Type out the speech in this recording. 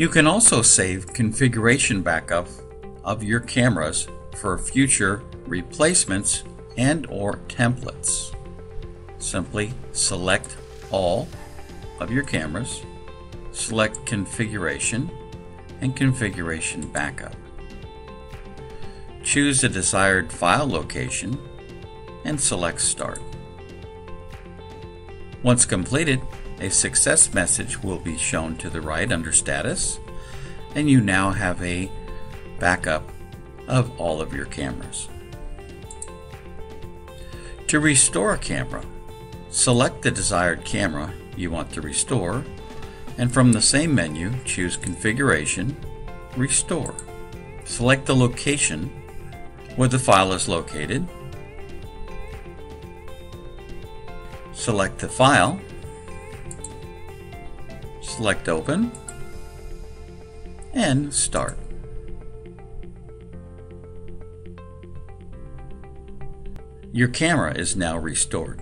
You can also save configuration backup of your cameras for future replacements and or templates. Simply select all of your cameras, select configuration and configuration backup. Choose the desired file location and select start. Once completed, a success message will be shown to the right under status and you now have a backup of all of your cameras. To restore a camera, select the desired camera you want to restore and from the same menu choose Configuration, Restore. Select the location where the file is located. Select the file select Open, and Start. Your camera is now restored.